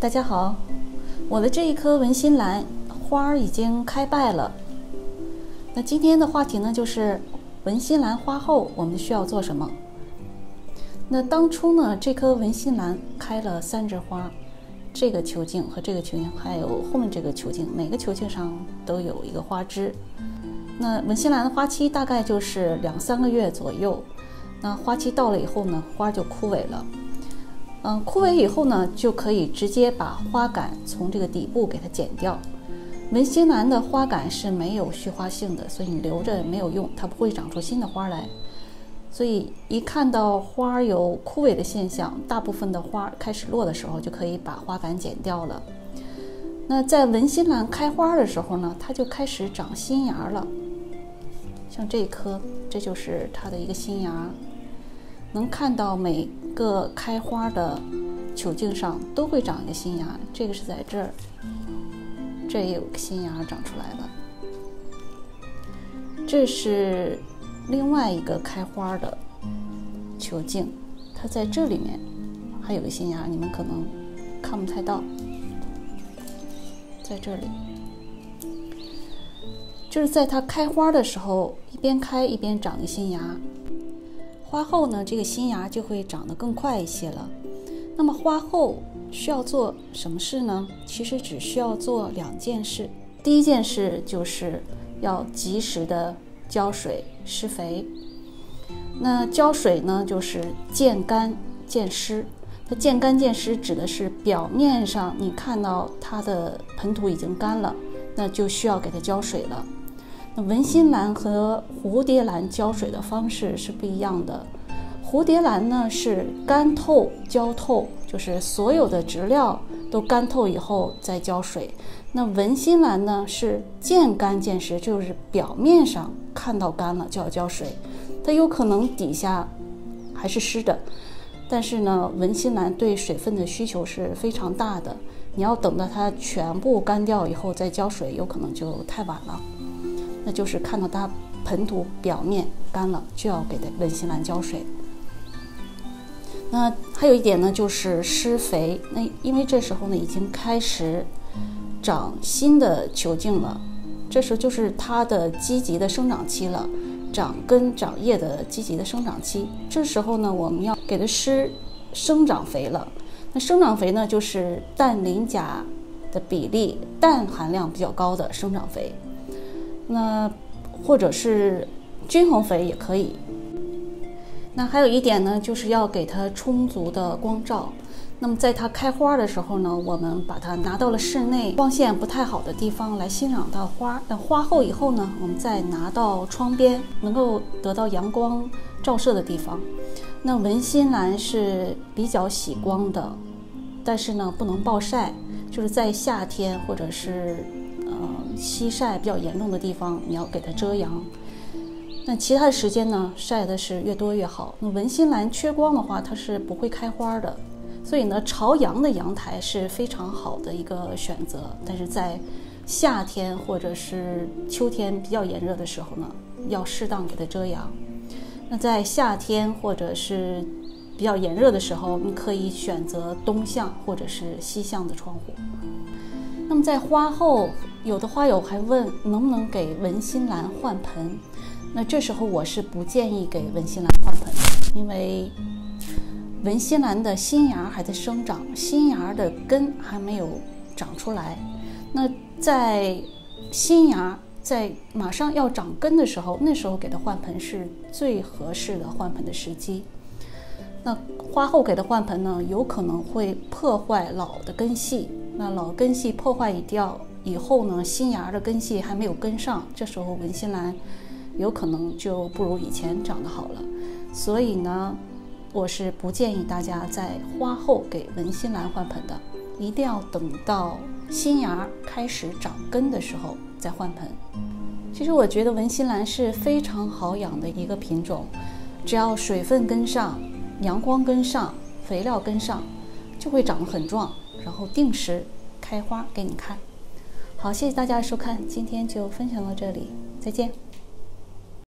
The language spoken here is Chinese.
大家好，我的这一颗文心兰花儿已经开败了。那今天的话题呢，就是文心兰花后我们需要做什么？那当初呢，这颗文心兰开了三枝花，这个球茎和这个球茎，还有后面这个球茎，每个球茎上都有一个花枝。那文心兰的花期大概就是两三个月左右。那花期到了以后呢，花就枯萎了。嗯，枯萎以后呢，就可以直接把花杆从这个底部给它剪掉。文心兰的花杆是没有续花性的，所以你留着也没有用，它不会长出新的花来。所以一看到花有枯萎的现象，大部分的花开始落的时候，就可以把花杆剪掉了。那在文心兰开花的时候呢，它就开始长新芽了。像这颗，这就是它的一个新芽。能看到每个开花的球茎上都会长一个新芽，这个是在这儿，这也有个新芽长出来了。这是另外一个开花的球茎，它在这里面还有个新芽，你们可能看不太到，在这里，就是在它开花的时候，一边开一边长一新芽。花后呢，这个新芽就会长得更快一些了。那么花后需要做什么事呢？其实只需要做两件事。第一件事就是要及时的浇水施肥。那浇水呢，就是见干见湿。它见干见湿指的是表面上你看到它的盆土已经干了，那就需要给它浇水了。那文心兰和蝴蝶兰浇水的方式是不一样的。蝴蝶兰呢是干透浇透，就是所有的植料都干透以后再浇水。那文心兰呢是见干见湿，就是表面上看到干了就要浇水，它有可能底下还是湿的。但是呢，文心兰对水分的需求是非常大的，你要等到它全部干掉以后再浇水，有可能就太晚了。那就是看到它盆土表面干了，就要给它文心兰浇水。那还有一点呢，就是施肥。那因为这时候呢，已经开始长新的球茎了，这时候就是它的积极的生长期了，长根长叶的积极的生长期。这时候呢，我们要给它施生长肥了。那生长肥呢，就是氮磷钾的比例，氮含量比较高的生长肥。那或者是均衡肥也可以。那还有一点呢，就是要给它充足的光照。那么在它开花的时候呢，我们把它拿到了室内光线不太好的地方来欣赏到花。等花后以后呢，我们再拿到窗边能够得到阳光照射的地方。那文心兰是比较喜光的，但是呢不能暴晒，就是在夏天或者是。西晒比较严重的地方，你要给它遮阳。那其他的时间呢，晒的是越多越好。那文心兰缺光的话，它是不会开花的。所以呢，朝阳的阳台是非常好的一个选择。但是在夏天或者是秋天比较炎热的时候呢，要适当给它遮阳。那在夏天或者是比较炎热的时候，你可以选择东向或者是西向的窗户。那么在花后。有的花友还问能不能给文心兰换盆，那这时候我是不建议给文心兰换盆，因为文心兰的新芽还在生长，新芽的根还没有长出来。那在新芽在马上要长根的时候，那时候给它换盆是最合适的换盆的时机。那花后给它换盆呢，有可能会破坏老的根系，那老根系破坏一掉。以后呢，新芽的根系还没有跟上，这时候文心兰有可能就不如以前长得好了。所以呢，我是不建议大家在花后给文心兰换盆的，一定要等到新芽开始长根的时候再换盆。其实我觉得文心兰是非常好养的一个品种，只要水分跟上，阳光跟上，肥料跟上，就会长得很壮，然后定时开花给你看。好，谢谢大家的收看，今天就分享到这里，再见。